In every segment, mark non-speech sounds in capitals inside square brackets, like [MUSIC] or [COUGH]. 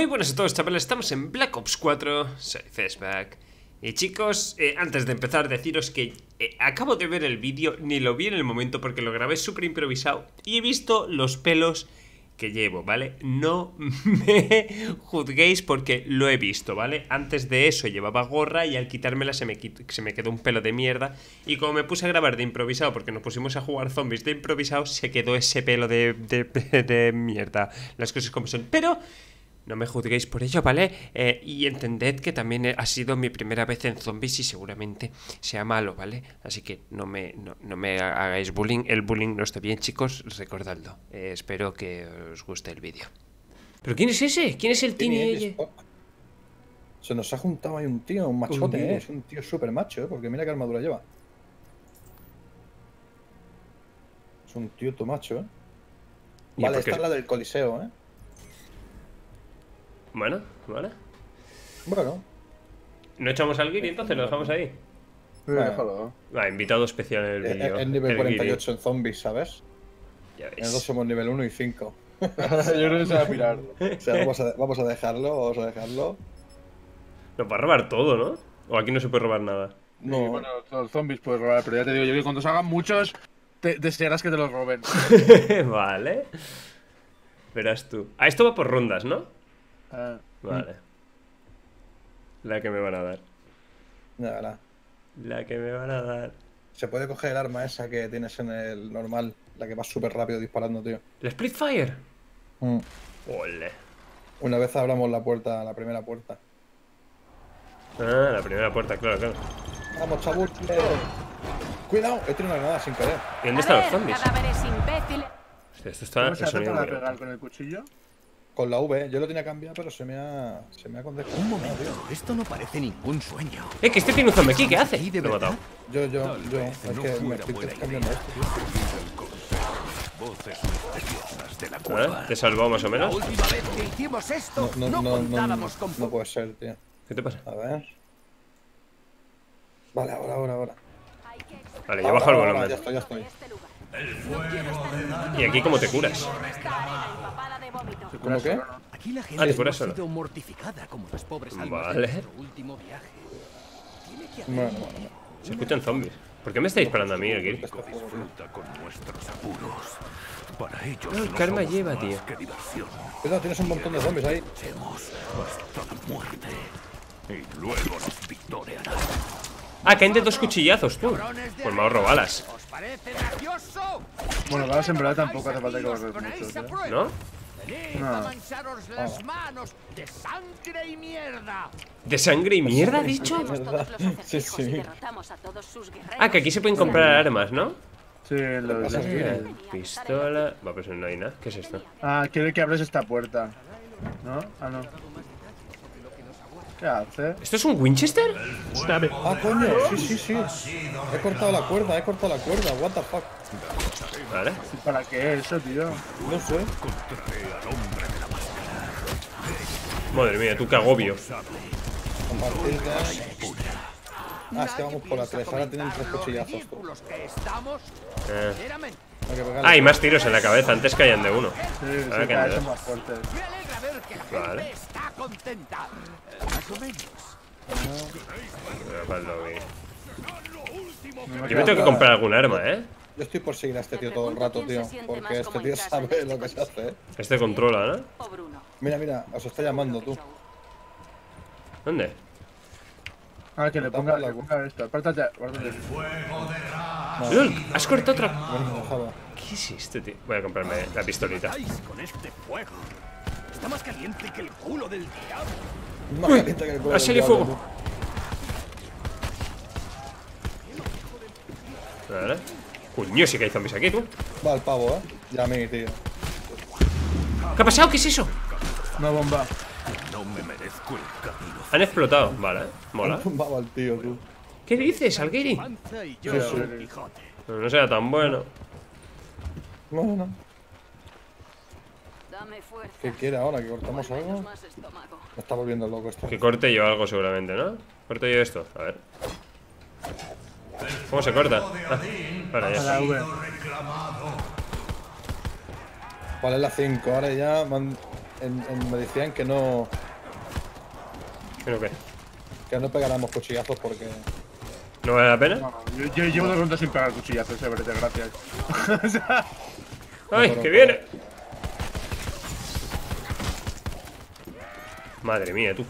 Muy buenas a todos chavales, estamos en Black Ops 4, soy Festback Y chicos, eh, antes de empezar deciros que eh, acabo de ver el vídeo, ni lo vi en el momento porque lo grabé súper improvisado Y he visto los pelos que llevo, ¿vale? No [LAUGHS] me juzguéis porque lo he visto, ¿vale? Antes de eso llevaba gorra y al quitármela se me, se me quedó un pelo de mierda. Y como me puse a grabar de improvisado porque nos pusimos a jugar zombies de improvisado Se quedó ese pelo de [LAUGHS] mierda, las cosas como son. Pero... No me juzguéis por ello, ¿vale? Eh, y entended que también ha sido mi primera vez en zombies y seguramente sea malo, ¿vale? Así que no me, no, me hagáis bullying. El bullying no está bien, chicos, recordadlo. Eh, espero que os guste el vídeo. ¿Pero quién es ese? ¿Quién es el Tini? Se nos ha juntado ahí un tío, un machote, ¿eh? Es un tío súper macho, ¿eh? Porque mira qué armadura lleva. Es un tío tu macho, ¿eh? Vale, esta es la del coliseo, ¿eh? Bueno, vale. Bueno. ¿No echamos al Giri entonces? ¿Lo dejamos ahí? Bueno. Déjalo. Va, invitado especial en el eh, vídeo. Es nivel 48 en zombies, ¿sabes? Ya veis. Nosotros somos nivel 1 y 5. [LAUGHS] [LAUGHS] Yo creo que se va a mirar. O sea, vamos a, vamos a dejarlo, vamos a dejarlo. Nos va a robar todo, ¿no? O aquí no se puede robar nada. No. Sí, bueno, los zombies puedes robar, pero ya te digo yo que cuando salgan muchos, te desearás que te los roben. [LAUGHS] vale. Verás tú. Ah, esto va por rondas, ¿no? Ah. Vale. La que me van a dar. La, la que me van a dar. Se puede coger el arma esa que tienes en el normal, la que va súper rápido disparando, tío. ¿El Split Fire? Mm. Ole. Una vez abramos la puerta, la primera puerta. Ah, la primera puerta, claro, claro. Vamos, chabul. Cuidado, he tenido una granada sin querer. ¿Y dónde están los zombies? Hostia, esto está. ¿Cómo se hace para pegar con el cuchillo? Con la V, yo lo tenía cambiado, pero se me ha. se me ha Un momento, esto no parece ningún sueño. Eh, que este tiene un zombie aquí, ¿qué hace? Lo he matado. Yo, yo, yo. Es que me estoy cambiando esto, tío. Voces misteriosas de la cueva. ¿Te salvó más o menos? La última vez que hicimos esto, no, no, no, no, no, no puede ser, tío. ¿Qué te pasa? A ver. Vale, ahora, ahora, ahora. Vale, ya bajo el volumen. Ya estoy, ya estoy. ¿Y aquí cómo te curas? ¿Cómo qué? Aquí la gente ah, ha sido mortificada como las pobres almas vale. de último viaje. Bueno, bueno, Se escuchan zombies. ¿Por qué me estáis disparando a mí aquí? con nuestros apuros. Para ellos no, karma lleva, tío. Cuidado, tienes un montón de zombies ahí. hasta la muerte. Y luego nos victoriarán. Ah, caen de dos cuchillazos, tú. Pues me ahorro balas. Bueno, balas en verdad tampoco hace falta que correr mucho, ¿eh? ¿No? No. de sangre y mierda. ¿De sangre y mierda, ha dicho? Sí, sí. Ah, que aquí se pueden comprar armas, ¿no? Sí, lo de Pistola. Va, pues no hay nada. ¿Qué es esto? Ah, quiere que abres esta puerta. ¿No? Ah, no. ¿Qué hace? ¿Esto es un Winchester? Ah, coño, sí, sí, sí. He cortado la cuerda, he cortado la cuerda, what the fuck. Vale. ¿Para qué eso, tío? No sé. Madre mía, tú qué agobio. Ah, es que vamos por la 3, ahora tienen tres cuchillazos. Eh. Ah, y más tiros en la cabeza, antes caían de uno. Sí, sí, cada vez son más fuertes. Vale. Yo me tengo que comprar algún arma, ¿eh? Yo estoy por seguir a este tío todo el rato, tío. Porque este tío sabe lo que se hace, ¿eh? Este controla, ¿no? Mira, mira, os está llamando tú. ¿Dónde? Ah, que le ponga la boca esto. Apártate, guárdate. ¡Lol! ¡Has cortado otra! ¿Qué es esto, tío? Voy a comprarme la pistolita. Con este fuego. Está más caliente que el culo del diablo. Más caliente que el culo ¡Ha salido fuego! diablo, Vale. Coño, sí que hay zombies aquí, tú. Va el pavo, eh. Ya a mí, tío. ¿Qué ha pasado? ¿Qué es eso? Una bomba. No me merezco el camino. Han explotado. Vale, mola. Al tío, tú. ¿Qué dices, Alguiri? No, sea tan bueno. No, no. ¿Qué quiere ahora? ¿Que cortamos algo? Me está volviendo loco esto. Que corte yo algo seguramente, ¿no? Corte yo esto. A ver. ¿Cómo se corta? Ah, para ya. la V. Vale, es la 5. Ahora ya. man- en- en- me decían que no, Creo que. que no pegáramos cuchillazos porque. ¿No vale la pena? No, yo, yo llevo dos rondas sin pegar cuchillazos, eh, vete, gracias. [LAUGHS] ¡Ay, que viene! Madre mía, tú.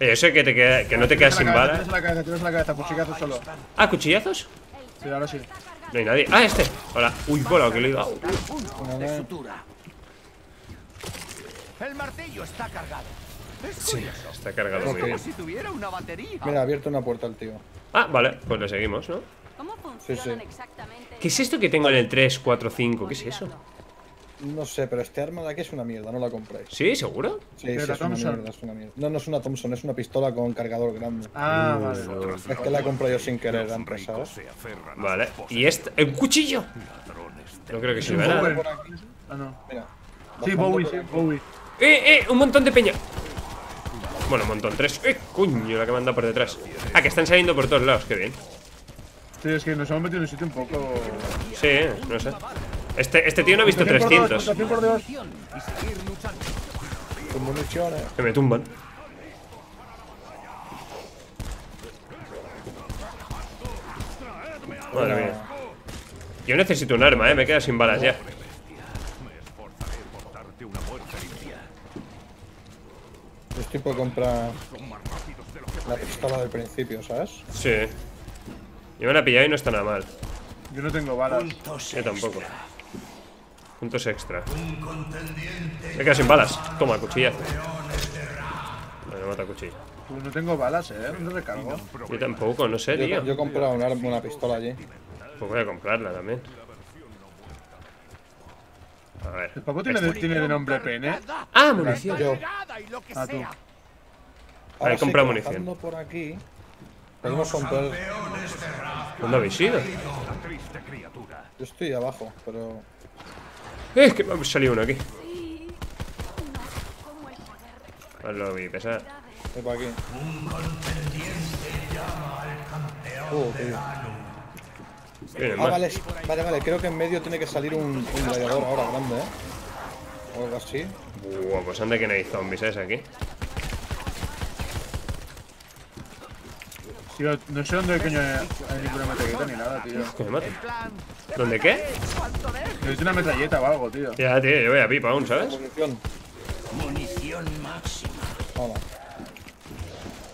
Eh, Eso que, te queda, que no te quedas sin tienes la bala. cabeza, Tienes en la cabeza, tienes en la cabeza, cuchillazos solo. Ah, ¿cuchillazos? Sí, ahora sí. No hay nadie. Ah, este. Hola. Uy, bola, que le he dado. Vez- El martillo está cargado. Sí, está cargado muy bien. Si tuviera una batería. Mira, ha abierto una puerta el tío. Ah, vale, pues le seguimos, ¿no? ¿Cómo funcionan sí. exactamente? ¿Qué es esto que tengo en el 3, 4, 5? ¿Qué es eso? No sé, pero este arma de aquí es una mierda, no la compréis. ¿Sí? ¿Seguro? Sí, ¿Pero sí, es una mierda, es una mierda. No, no es una Thompson, es una pistola con cargador grande. Ah, Uh, vale. Es que la he comprado yo sin querer antes, ¿sabes? Vale. ¿Y este? ¡El cuchillo! No creo que un sirva nada. Ah, no. mira. Sí, Bowie, sí. Bowie. ¡Eh, eh! ¡Un montón de peña! Bueno, un montón. Tres. ¡Eh! ¡Coño! La que me han dado por detrás. Ah, que están saliendo por todos lados. Qué bien. Sí, es que nos hemos metido en un sitio un poco. Sí, no sé. Este, este tío no ha visto Puntuación por 300. dos, por dos. Que me tumban. Madre mía. Yo necesito un arma, eh. Me quedo sin balas ya. Me esforzaré por darte una muerte limpia. Yo estoy por comprar la pistola del principio, ¿sabes? Sí. Y me han pillado y no está nada mal. Yo no tengo balas. Yo tampoco. Puntos extra. Me quedo sin balas. Toma, cuchillazo. Bueno, mata cuchillo. Pues no tengo balas, eh. ¿Dónde recargo? Yo tampoco, no sé, Yo, tío. yo he comprado un arma, una pistola allí. Pues voy a comprarla también. A ver. ¿El papo tiene de, tiene de nombre pene? Ah, munición. Yo. Ah, tú. Ahora he comprado munición. por aquí. Podemos comprar. ¿Dónde habéis ido? Yo estoy abajo, pero. Eh, es que me ha salido uno aquí. No sé cómo el poder de Al lobby, pesa. Voy para aquí. Uh, Ah, vale, vale, vale. Creo que en medio tiene que salir un, un gladiador ahora grande, ¿eh? O algo así. Buah, pues anda que no hay zombies, ¿sabes? Aquí. Tío, no sé dónde coño hay ninguna metralleta ni nada, tío. ¿Dónde qué? ¿cuánto de Necesito una metralleta o algo, tío. Ya, tío, yo voy a pipa aún, ¿sabes? Munición. munición máxima? Toma.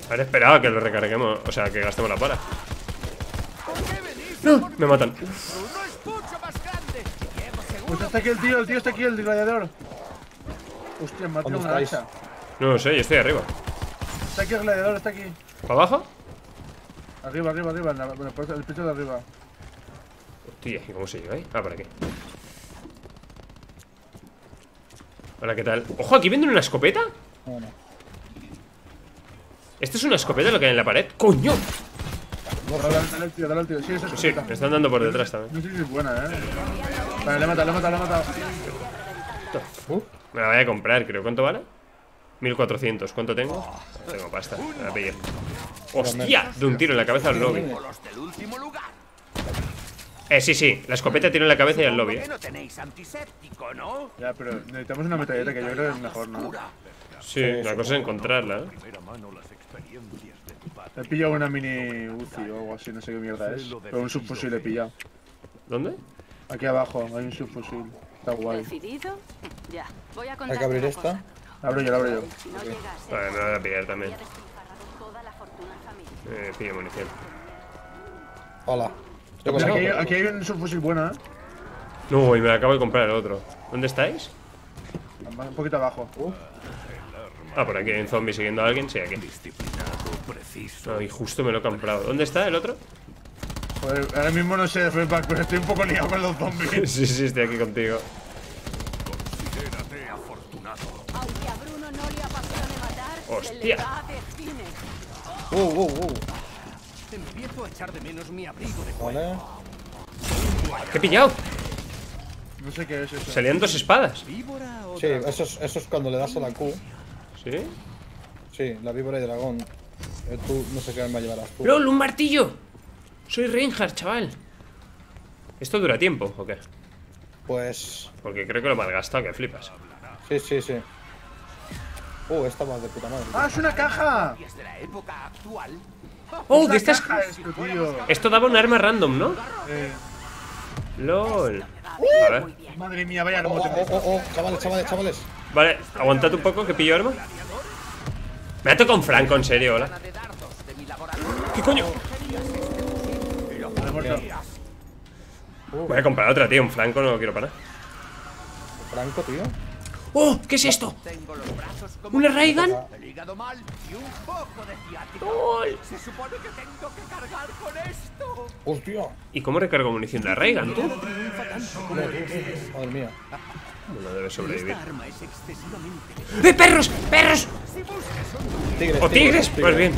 Haber esperado a que lo recarguemos, o sea, que gastemos la para. No, me matan. Pues está aquí el tío, el tío está aquí, el gladiador. Hostia, me ha tirado ¿Dónde una hacha. No lo sé, yo estoy arriba. Está aquí el gladiador, está aquí. ¿Para abajo? Arriba, arriba, arriba, en la- bueno, por el piso de arriba. Hostia, ¿y cómo se llega ahí? Ah, por aquí. Hola, ¿qué tal? ¡Ojo, aquí venden una escopeta! Bueno. ¿Esto es una escopeta lo que hay en la pared? ¡Coño! Dale, al tío, dale al tío. Sí, es Sí, me están dando por detrás también. No sé si es buena, eh. Vale, le he matado, le he matado, le he matado. Me la voy a comprar, creo. ¿Cuánto vale? 1400. ¿Cuánto tengo? No tengo pasta. Me la pillo. ¡Hostia! De un tiro en la cabeza al lobby. Eh, sí, sí. La escopeta tiene en la cabeza y al lobby. Eh. Ya, pero necesitamos una metralleta que yo creo que es mejor, ¿no? Sí, la cosa es encontrarla. ¿eh? He pillado una mini UCI o algo así, no sé qué mierda es. Pero un subfusil he pillado. ¿Dónde? Aquí abajo hay un subfusil. Está guay. ¿Decidido? Ya. Voy a Hay que abrir esta. abro yo, la abro yo. No Vale, me la voy a pillar también. Eh, pillo munición. Hola. Aquí, hay un subfusil bueno, ¿eh? No, y me acabo de comprar el otro. ¿Dónde estáis? Un poquito abajo. Ah, por aquí hay un zombie siguiendo a alguien. Sí, aquí. Disciplinado, preciso. No, y justo me lo he comprado. ¿Dónde está el otro? Joder, ahora mismo no sé, Redback, pero estoy un poco liado con los zombies. [LAUGHS] sí, sí, estoy aquí contigo. Considérate afortunado. Aunque a Bruno no le apasione matar, se Hostia. Uh, uh, uh. Empiezo a echar de menos mi abrigo de Vale. ¿Qué he pillado? No sé qué es eso. Salían dos espadas. Sí, eso es, eso es cuando le das a la Q. ¿Sí? Sí, la víbora y dragón. Eh, tú no sé qué arma llevarás tú. ¡Lol, un martillo! Soy Reinhardt, chaval. ¿Esto dura tiempo o qué? Pues. Porque creo que lo malgastado, que flipas. Sí, sí, sí. Uh, esta va de puta madre. ¡Ah, es una caja! Oh, de estas. esto. Esto daba un arma random, ¿no? Eh, LOL. A ver. madre mía, vaya Oh, cómo te oh, oh, oh, chavales, chavales, chavales. Vale, aguantad un poco que pillo arma. Me ha tocado un franco, en serio, hola. ¿Qué coño? Voy a comprar otra, tío. Un franco no lo quiero para nada. Franco, tío. ¡Oh! ¿Qué es esto? ¿Una Raigan? Se supone que tengo que cargar con esto. Hostia. ¿Y cómo recargo munición de la Raigan, tú? Madre mía. No debe sobrevivir. ¡Eh, perros! ¡Perros! Tigres. ¿O tigres? Pues bien.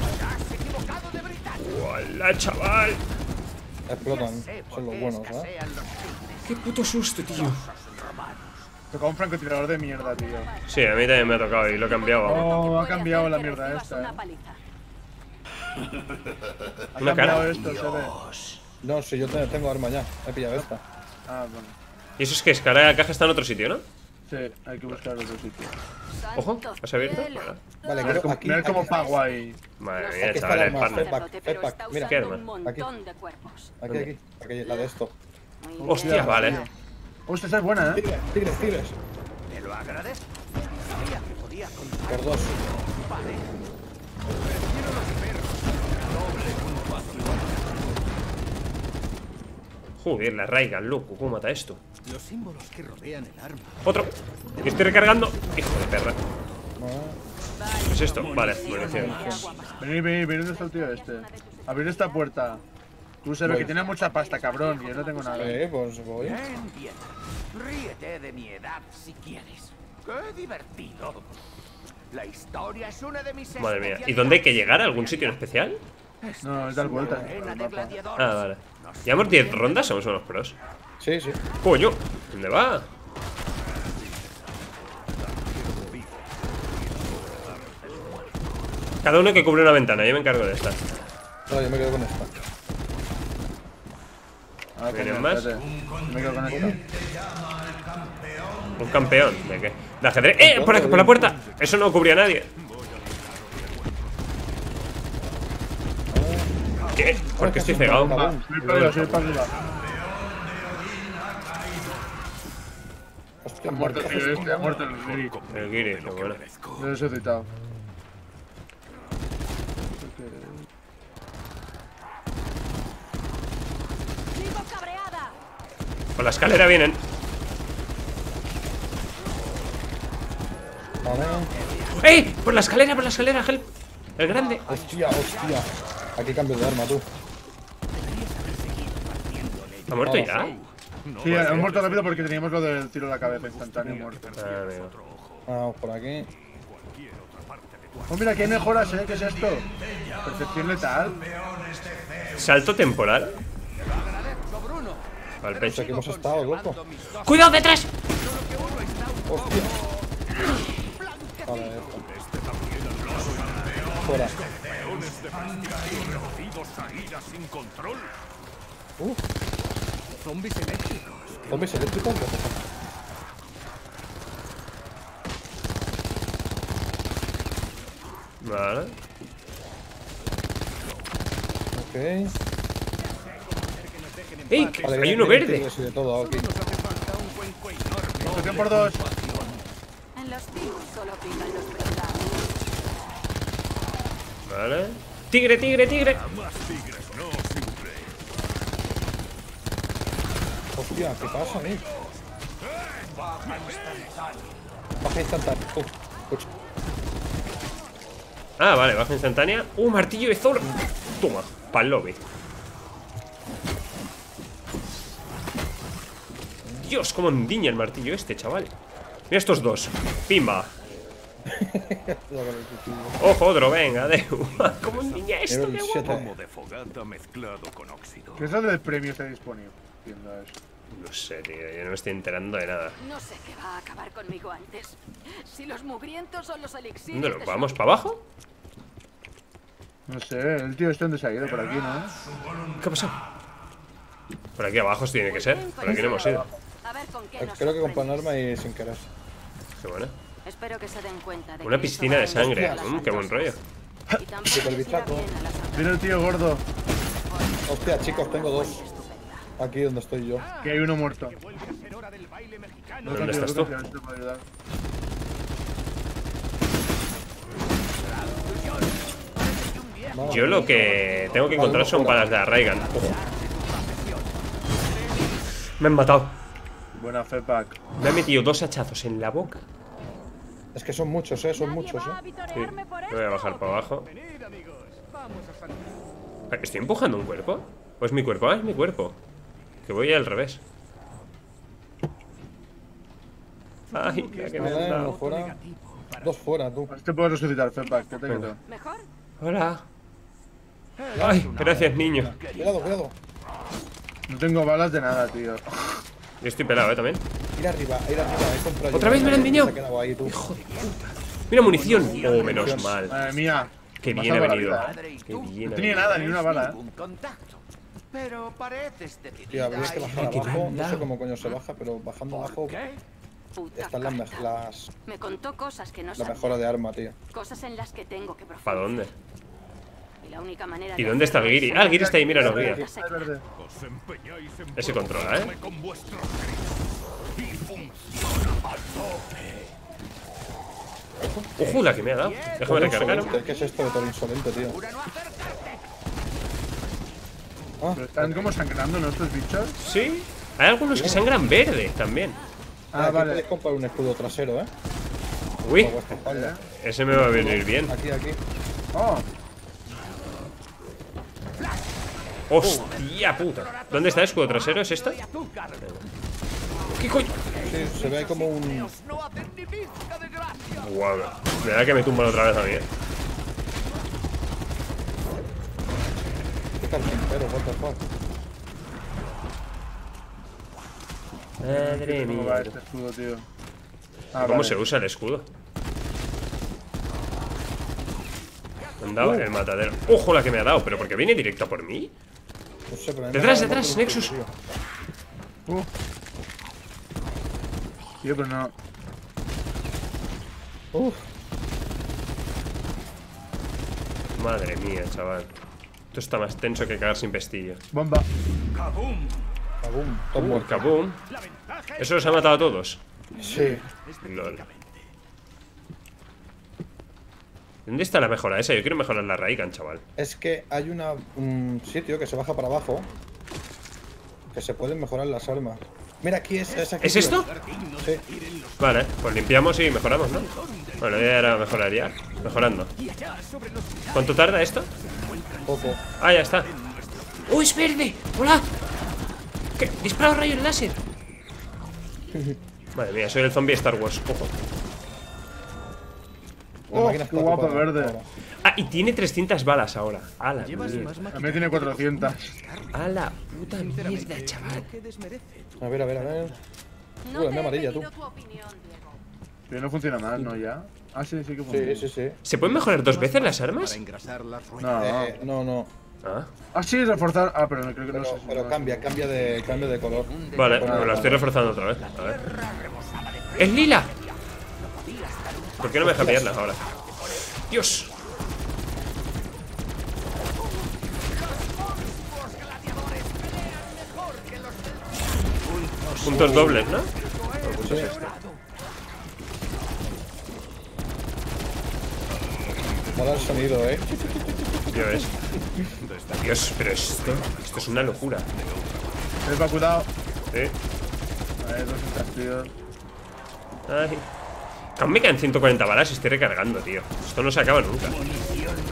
¡Hola, chaval! Explotan. Son los buenos, ¿eh? ¡Qué puto susto, tío! Tocaba un francotirador de mierda, tío. Sí, a mí también me ha tocado y lo he cambiado. Oh, ha cambiado la mierda esta, una eh. paliza. Ha Una cambiado cara. esto, se ve. No, sí, yo te- tengo arma ya. He pillado esta. Ah, bueno. Y eso es que escala la caja está en otro sitio, ¿no? Sí, hay que buscar otro sitio. Ojo, ¿has abierto? Vale. Vale, Mira creo aquí. mira cómo aquí, pago ahí. Madre Aquí mía, está chaval, la el está mira. ¿Qué usando arma? un montón de cuerpos. Aquí, aquí. Aquí, la de esto. Hostia, vale. Hostia, esa es buena, ¿eh? Tigres, tigres, tigres. Te lo agradezco. Sabía que podía contar. Por dos. Joder, la Raigan, loco. ¿Cómo mata esto? Los símbolos que rodean el arma. Otro. Que estoy recargando. Hijo de perra. ¿Qué es esto? Vale, munición. Vení, vení, vení, ¿dónde está el tío este? Abrir esta puerta. Tú sabes que tiene mucha pasta, cabrón, yo no tengo nada. Eh, pues voy. Bien, bien. Ríete de mi edad si quieres. ¡Qué divertido! La historia es una de mis Madre mía. ¿Y dónde hay que llegar? ¿A algún sitio en especial? No, es dar vueltas. Ah, vale. ¿Llevamos 10 rondas? Somos unos pros. Sí, sí. ¡Coño! ¿Dónde va? Cada uno que cubre una ventana, yo me encargo de esta. No, yo me quedo con esta. Ah, ¿Vienen coño, más? espérate. Me quedo con esto. Un campeón. ¿De qué? De ajedrez. ¡Eh! Por, aquí, por la puerta. Eso no cubría a nadie. ¿Qué? ¿Por qué estoy cegado? Hostia, Ha muerto el este, ha muerto el Giri. El Giri, qué bueno. Lo he resucitado. ¡Sigo cabreada! Por la escalera vienen. Vale. ¡Eh! Por la escalera, por la escalera, help. El grande. Hostia, hostia. Aquí cambio de arma, tú. ¿Ha muerto ya? Sí, hemos muerto rápido porque teníamos lo del tiro a la cabeza instantáneo muerto. Ah. Vamos por aquí. Oh, mira, que hay mejoras, ¿eh? ¿Qué es esto? Percepción letal. Salto temporal. Pues pecho. aquí hemos estado, loco. ¡Cuidado detrás! Hostia. Vale. Fuera. Uh, Zombies eléctricos. ¿Zombies eléctricos? Vale. Ok. ¡Ey! Vale, Hay uno verde. de todo. Percepción por dos. En los tigres solo pican los predatores. Vale. Tigre, tigre, tigre. Hostia, ¿qué pasa, Nick? Baja instantánea. Uh, escucha. Ah, vale, baja instantánea. ¡Uh, martillo de Thor! Toma, pa'l lobby. Dios, cómo endiña el martillo este, chaval. Mira estos dos. Pimba. Ojo, otro, venga, adeu. ¿Cómo endiña esto? 7. Como de fogata mezclado con óxido. ¿Qué es lo del premio está disponible? No sé, tío, yo no me estoy enterando de nada. No sé qué va a acabar conmigo antes. Si los mugrientos son los elixires. ¿Dónde lo de vamos? ¿Para abajo? No sé, el tío este dónde se ha ido por aquí, ¿no? ¿Qué ha pasado? Por aquí abajo tiene que ser. Por aquí no hemos ido. Creo que compran sorprendes. arma y sin querer. Qué bueno. Espero que se den cuenta de Una que piscina de sangre. Mm, qué buen rollo. Viene el tío gordo, Hostia, chicos, tengo dos. Aquí donde estoy yo. que hay uno muerto. No ¿Dónde estás tú? Yo lo que tengo que encontrar son balas de Raigan. Me han matado. Buena fe, Pac. Me han metido dos hachazos en la boca. Es que son muchos, eh, son muchos, eh. Sí. Voy a bajar para abajo. ¿Estoy empujando un cuerpo? Pues mi cuerpo, ah, es mi cuerpo. Que voy al revés. Ay, que me han dado. fuera. Dos fuera, tú. Este puedo resucitar, Fepac, que te. Hola. Ay, gracias, niño. Cuidado, cuidado. No tengo balas de nada, tío. Yo estoy pelado, ¿eh? También. Ir arriba, ir arriba. He comprado ¿Otra vez me lo han ha quedado ahí, tú. Mira, munición. Oh, menos mal. Madre mía. Qué bien ha venido. ¿eh? Qué bien No tenía venido. nada, ni una bala, eh. Pero pareces Tío, decidida habría que bajar abajo. No sé cómo coño se baja, pero bajando abajo ¿Qué? Puta están las, las Me contó cosas que no la mejora de arma, tío. Cosas en las que tengo que ¿Para dónde? Y la única manera ¿Y de dónde está el Giri? Ah, el Giri está ahí, mira, saber lo la guía. secta. Es verde. Os empeñáis en Ese controla, ¿eh? Ojo, la que me ha dado. Déjame recargar. ¿Qué es esto de todo insolente, tío? Ah, Pero están como sangrando nuestros bichos. Sí. Hay algunos que sangran verde también. Ah, aquí vale. podéis comprar un escudo trasero, ¿eh? Uy, ese me va a venir bien. Aquí, aquí. Oh, Hostia puta. ¿Dónde está el escudo trasero? ¿Es esto? ¿Qué coño? Sí, se ve ahí como un. Guau, me da que me tumban otra vez a mí. eh. ¿Qué carpintero? What the fuck? Madre ¿cómo va este escudo, tío? Ah, ¿Cómo vale. se usa el escudo? Andaba el matadero. ¡Ojo la que me ha dado! ¿Pero porque viene directo por mí? No sé, pero a mí me Detrás, detrás, Nexus. tío. Uh. Tío, pero no. Uf, Madre mía, chaval. Esto está más tenso que cagar sin pestillo. Bomba. ¡Kabum! kabum, todo Uh, kaboom. Eso los ha matado a todos. Sí. Lol. ¿Dónde está la mejora esa? Yo quiero mejorar la Raigan, chaval. Es que hay una, un sitio que se baja para abajo que se pueden mejorar las armas. Mira, aquí es, es aquí. ¿Es tío. esto? Sí. Vale, pues limpiamos y mejoramos, ¿no? Bueno, ya era mejorar ya. Mejorando. ¿Cuánto tarda esto? Poco. Ah, ya está. ¡Oh, es verde! ¡Hola! ¿Qué? ¿Disparo rayos láser? [LAUGHS] Madre mía, soy el zombie Star Wars. Ojo. La Oh, qué ocupada verde. ahora. Ah, y tiene 300 balas ahora. A la mierda. También tiene 400. A la puta mierda, chaval. A ver, a ver, a ver. No Uh, la te he amarilla, tú. opinión. Pero no funciona mal, ¿no? Ya. Ah, sí, sí que funciona. Sí, sí, sí. ¿Se pueden mejorar dos veces las armas? No. Eh, no, no. Ah, Ah, sí, reforzar. Ah, pero no creo que no Pero, sé. si pero no- cambia, cambia de, cambia de color. vale, me lo estoy reforzando otra vez. A ver. ¡Es lila! ¿Por qué no me deja pillarla ahora? ¡Dios! Puntos dobles, ¿no? Mola el sonido, eh. Dios, Dios, pero esto, esto es una locura. Epa, cuidado. ¿Sí? A ver, 200 tíos. Ay. Aún me quedan 140 balas y estoy recargando, tío. Esto no se acaba nunca.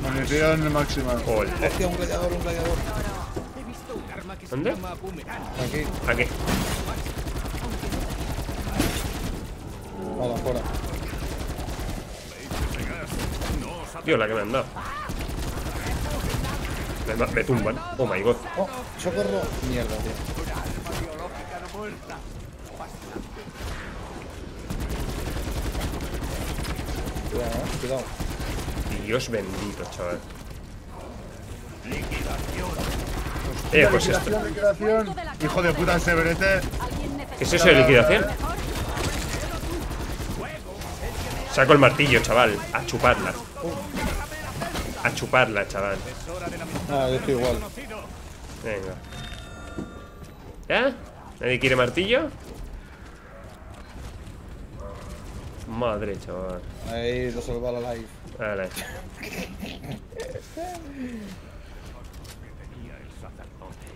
Munición máxima. Joder. Hostia, un gladiador, un gladiador. ¿Dónde? Aquí. Aquí. Hola, fuera. Tío, la que me han dado. Me, me tumban. Oh my god. Oh, socorro. Mierda, tío. Cuidado, eh. Cuidado. Dios bendito, chaval. Eh, pues esto. Hijo de puta, ese verete. ¿Alguien ¿Qué es eso de liquidación? Saco el martillo, chaval. A chuparla. A chuparla, chaval. Ah, yo estoy igual. Venga. ¿Ya? ¿Nadie quiere martillo? Madre, chaval. Ahí lo salva la live. Vale.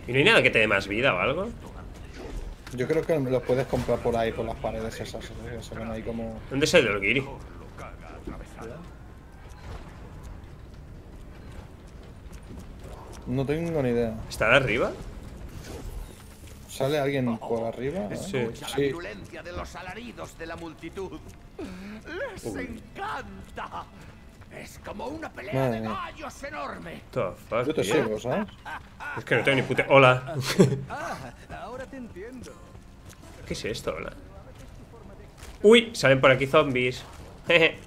¿Y no hay nada que te dé más vida o algo? Yo creo que los puedes comprar por ahí, por las paredes esas. se ven ahí como. ¿Dónde es el Giri? No tengo ni idea. ¿Está de arriba? ¿Sale alguien por arriba? ¿eh? Sí. La Sí. virulencia de los alaridos de la multitud. ¡Les encanta! Es como una pelea Madre de mía. gallos enorme. What the fuck, Yo te tío? sigo, ¿sabes? Es que no tengo ni puta... ¡Hola! [LAUGHS] Ahora te entiendo. ¿Qué es esto, hola? ¡Uy! Salen por aquí zombies. Jeje.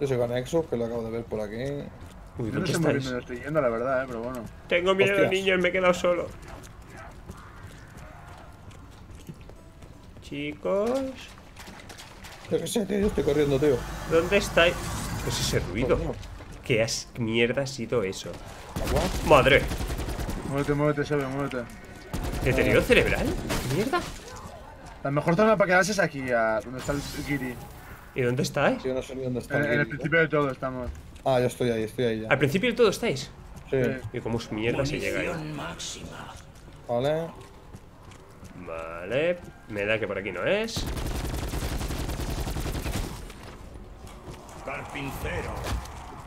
Yo soy con Exo, que lo acabo de ver por aquí. Uy, Yo no ¿dónde sé muy bien estáis? dónde estoy yendo, la verdad, eh, pero bueno. Tengo miedo, Hostias. niños, me he quedado solo. Chicos, Yo qué sé, tío, yo estoy corriendo, tío. ¿dónde estáis? ¿Qué es ese ruido? ¿Qué as mierda ha sido eso? Agua. ¡Madre! Muévete, muévete, Sebe, muévete. ¿Deterioro cerebral? ¿Mierda? La mejor zona para quedarse es aquí, a donde está el Giri. ¿Y dónde estáis? Yo no sé ni dónde está. En, en el Giri, principio de todo estamos. ¿eh? Ah, yo estoy ahí, estoy ahí ya. ¿Al principio del todo estáis? Sí. ¿Y cómo es mierda se llega ahí? Vale. Vale, me da que por aquí no es. Carpintero.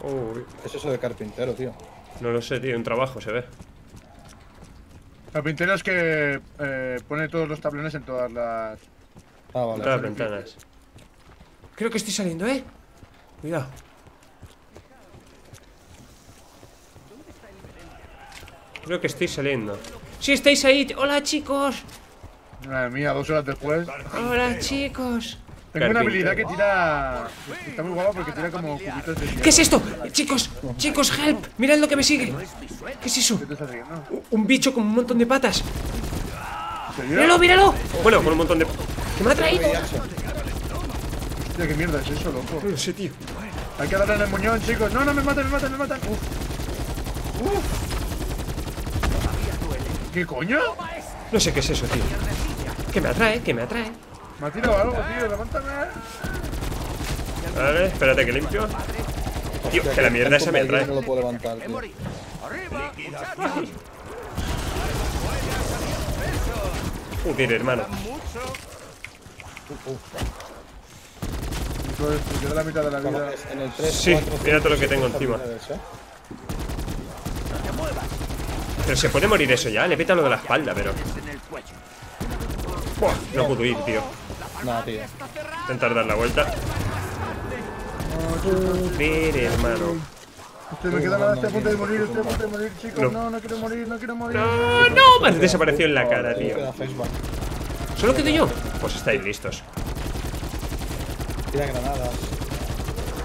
Uy, ¿Qué es eso de carpintero, tío? no lo sé, tío, un trabajo se ve. Carpintero es que eh, pone todos los tablones en todas las. Ah, vale. Todas las ventanas. Creo que estoy saliendo, ¿eh? Cuidado. Creo que estoy saliendo. ¡Sí, estáis ahí! ¡Hola, chicos! Madre mía, dos horas después. ¡Hola, chicos! Tengo una habilidad que tira. Está muy guapa porque tira como cubitos de. ¿Qué es esto? Chicos, chicos, help. Mirad lo que me sigue. ¿Qué es eso? Un bicho con un montón de patas. ¡Míralo, míralo! Bueno, con un montón de... ¿Qué me ha traído? Hostia, ¿qué mierda es eso, loco? No lo sé, tío. Hay que darle en el muñón, chicos. No, no, me matan, me matan, me matan. Uf. Uf. ¿Qué coño? No sé qué es eso, tío. ¿Qué me atrae? ¿Qué me atrae? Me ha tirado algo, tío. Levántame. Vale, espérate que limpio. Tío, que la mierda esa me atrae. No lo puedo levantar, tío. Joder, hermano. Pues la mitad de la vida. En el 3, Sí, 4, mira todo lo que tengo encima. ¿eh? Pero se puede morir eso ya. Le peta lo de la espalda, pero... Buah, no puedo ir, tío. Nada, tío. Intentar dar la vuelta. Joder, hermano. Estoy, me queda nada, estoy a punto de morir, estoy a punto de morir, chicos. No. No, no, quiero morir, no quiero morir. No, no, me has desaparecido en la cara, Tío. ¿Solo quedo yo? Pues estáis listos. Tira granadas.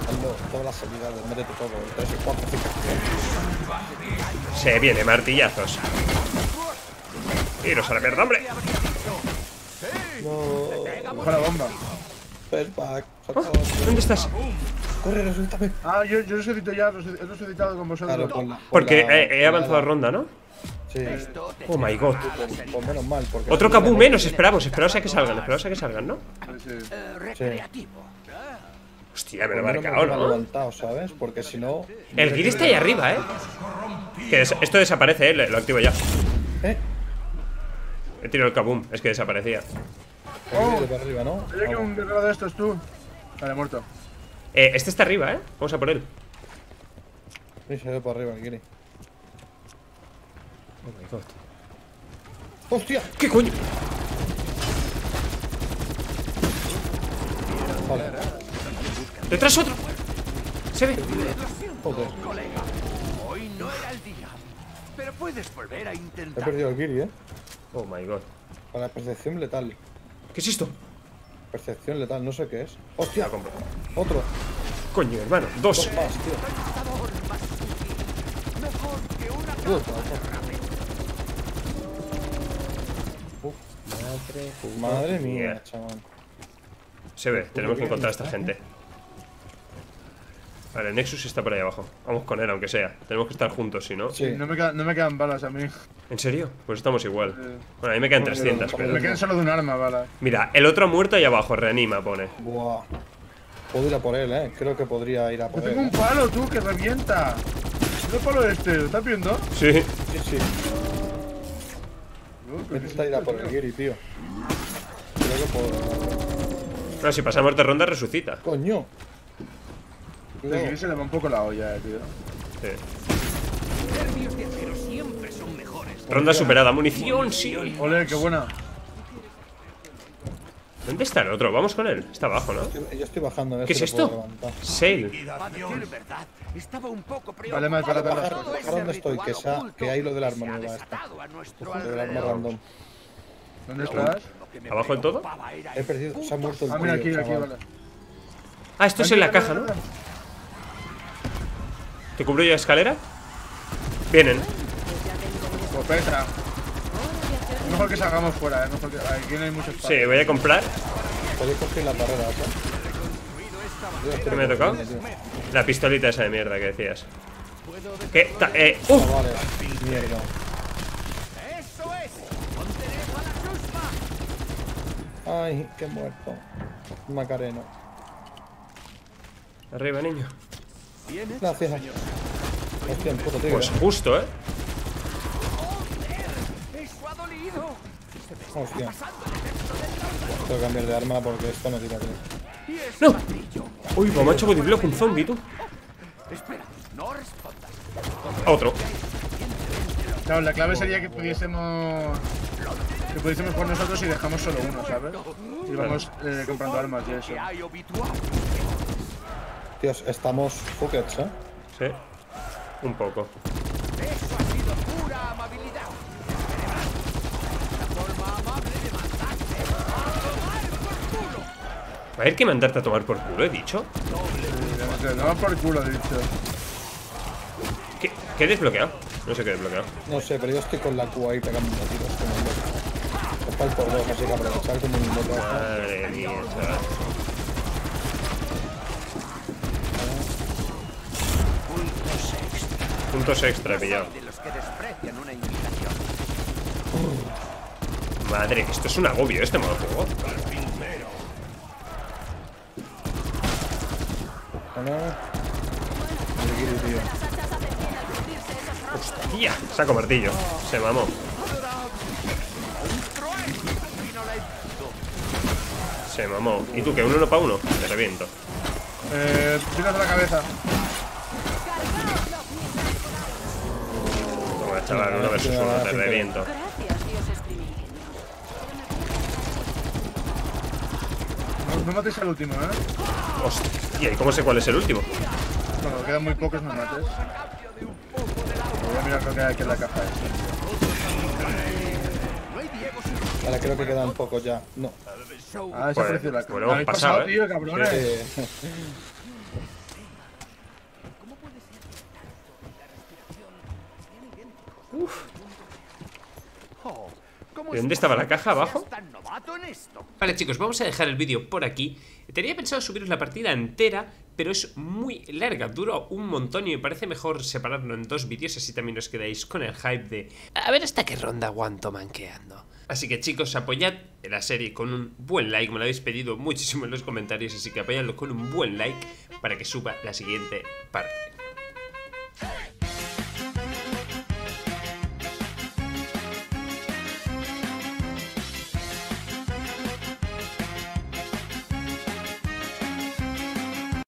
Hazlo, todas las habilidades, métete todo. 3, 4, 5. Se viene martillazos. Iros a la mierda, hombre. Coge la bomba. Flashback. ¿Dónde estás? Corre, resultame. Ah, yo, yo los edito ya, he, editado con vosotros. Claro, ponla. Porque he, he avanzado ronda, ¿no? Sí. Oh my god. Pues menos mal, porque. Otro cabú menos, esperamos, esperaos a que salgan, esperaos a que salgan, ¿no? Sí. Hostia, me lo he marcado, ¿no? levantado, ¿sabes? Porque si no. El guiri está ahí arriba, ¿eh? Que des- esto desaparece, ¿eh? Lo activo ya. ¿Eh? He tirado el kaboom, es que desaparecía. Oh. para arriba, ¿no? Hay aquí un guerrero de estos, tú. Vale, muerto. Eh, este está arriba, ¿eh? Vamos a por él. Sí, se ve para arriba el Giri. Oh my god. ¡Hostia! ¿Qué coño? Vale. ¡Detrás otro! Se ve. Joder. Hoy no era el día. Pero puedes volver a He intentar. perdido el Giri, ¿eh? Oh my god. Para percepción letal. ¿Qué es esto? Percepción letal, no sé qué es. ¡Hostia! Compro. Otro. Coño, hermano. Dos. Dos más, tío. Puta, Madre mía, chaval. Se ve, tenemos que encontrar a esta gente. Vale, Nexus está por ahí abajo. Vamos con él, aunque sea. Tenemos que estar juntos, si no. Sí. No me, no me quedan balas a mí. ¿En serio? Pues estamos igual. Eh. Bueno, a mí me quedan 300, Me pero... quedan solo de un arma balas. Mira, el otro ha muerto ahí abajo, reanima, pone. Buah. Puedo ir a por él, eh. Creo que podría ir a Yo por él. tengo un eh. palo, tú, que revienta. ¿Qué palo este? ¿Lo estás viendo? Sí. Sí, sí. Voy a intentar ir a por el Giri, tío. Creo que puedo. No, si pasamos de ronda, resucita. ¡Coño! El No. Giri se le va un poco la olla, eh, tío. Sí. Siempre son mejores. Ronda superada. Munición, sí. Ole, qué buena. ¿Dónde está el otro? Vamos con él. Está abajo, ¿no? Yo estoy bajando. ¿Qué es esto? Sail. Vale, más para ese donde estoy, que que hay lo del arma nueva esta. Lo del arma random. ¿Dónde estás? ¿Abajo del todo? He el perdido. Se ha muerto el Ah, mira, aquí, aquí, vale. Ah, esto es en la caja, ¿no? ¿Te cubro yo la escalera? Vienen. Pues Petra. Es mejor que salgamos fuera, eh. Mejor que... Aquí no hay mucho espacio. Sí, voy a comprar. Podéis coger las barreras, ¿eh? ¿Qué me ha tocado? La pistolita esa de mierda que decías. ¿Qué? Ta- eh, ¡Uh! Chavales, mierda. Ay, que muerto. Macareno. Arriba, niño. Gracias. Hostia, un puto tigre. Pues justo, ¿eh? ¡Eso ha dolido! Hostia. Tengo que cambiar de arma porque esto no tira, tío. ¡Y ese ¡No! Uy, me ha hecho bodyblock un zombie, tú. Espera, no respondas. Otro. Claro, la clave sería que pudiésemos. Que pudiésemos jugar nosotros y dejamos solo uno, ¿sabes? Y vamos eh, comprando armas y eso. Tíos, estamos fuckets, ¿eh? Sí. Un poco. Eso ha sido pura amabilidad. La forma amable de mandarte a tomar por culo. A ver que mandarte a tomar por culo, he dicho. Te damos por culo, he dicho. ¿Qué, qué he desbloqueado? No sé qué he desbloqueado. No sé, pero yo estoy con la Q ahí pegando tiros como un loco. Está el por dos, así que aprovechar como un loco. Madre mía, chaval. Puntos extra he pillado. Que. Madre, esto es un agobio este modo juego. Hostia, saco martillo. Se mamó. Se mamó. ¿Y tú qué? ¿Un uno para uno? Te reviento. Eh, tiras la cabeza. Chaval, uno versus uno, te reviento. No, no mates al último, ¿eh? Hostia, ¿y cómo sé cuál es el último? Bueno, quedan muy pocos, no mates. Voy a mirar lo que hay aquí en la caja. esa. Vale, creo que quedan pocos ya. No. Ah, ese Pues- la pues caja. lo hemos pasado, pasado, ¿eh? tío, cabrones. Eh, [LAUGHS] Oh, ¿cómo ¿De dónde estaba la caja? ¿Abajo? Vale chicos, vamos a dejar el vídeo por aquí Tenía pensado subiros la partida entera Pero es muy larga, dura un montón Y me parece mejor separarlo en dos vídeos Así también os quedáis con el hype de A ver hasta qué ronda aguanto manqueando Así que chicos, apoyad la serie con un buen like Me lo habéis pedido muchísimo en los comentarios Así que apoyadlo con un buen like Para que suba la siguiente parte